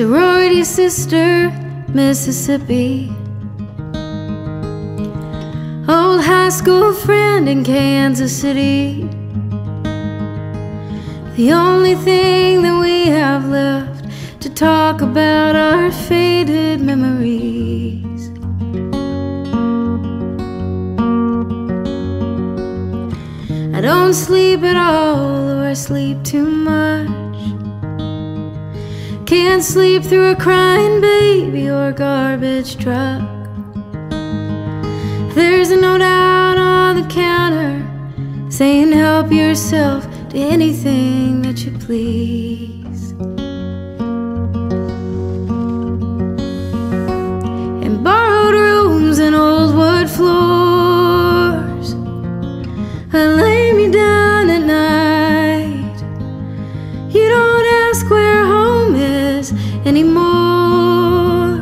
sorority sister, Mississippi. Old high school friend in Kansas City. The only thing that we have left to talk about are faded memories. I don't sleep at all, or I sleep too much. Can't sleep through a crying baby or a garbage truck. There's a note out on the counter saying, Help yourself to anything that you please. And borrowed rooms and old wood floors. I lay me down anymore.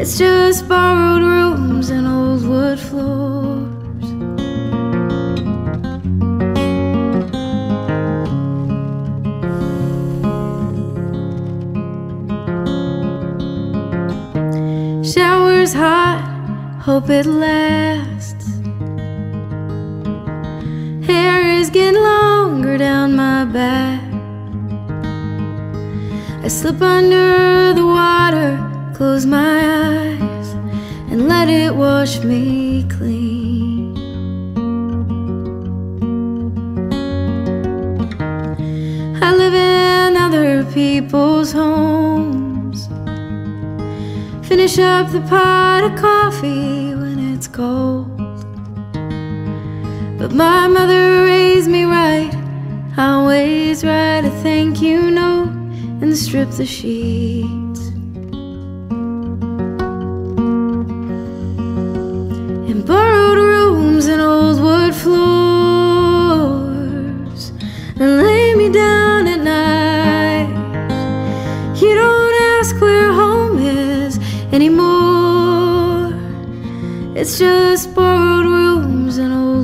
It's just borrowed rooms and old wood floors. Showers hot, hope it lasts. Hair is getting longer down my back. I slip under the water, close my eyes, and let it wash me clean. I live in other people's homes. Finish up the pot of coffee when it's cold. But my mother raised me right. I always write a thank you note strip the sheets. And borrowed rooms and old wood floors. And lay me down at night. You don't ask where home is anymore. It's just borrowed rooms and old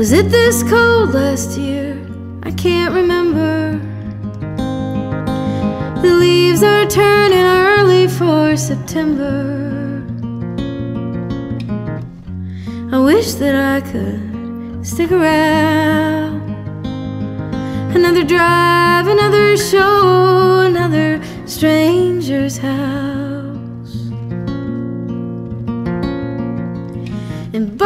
Was it this cold last year? I can't remember. The leaves are turning early for September. I wish that I could stick around. Another drive, another show, another stranger's house. And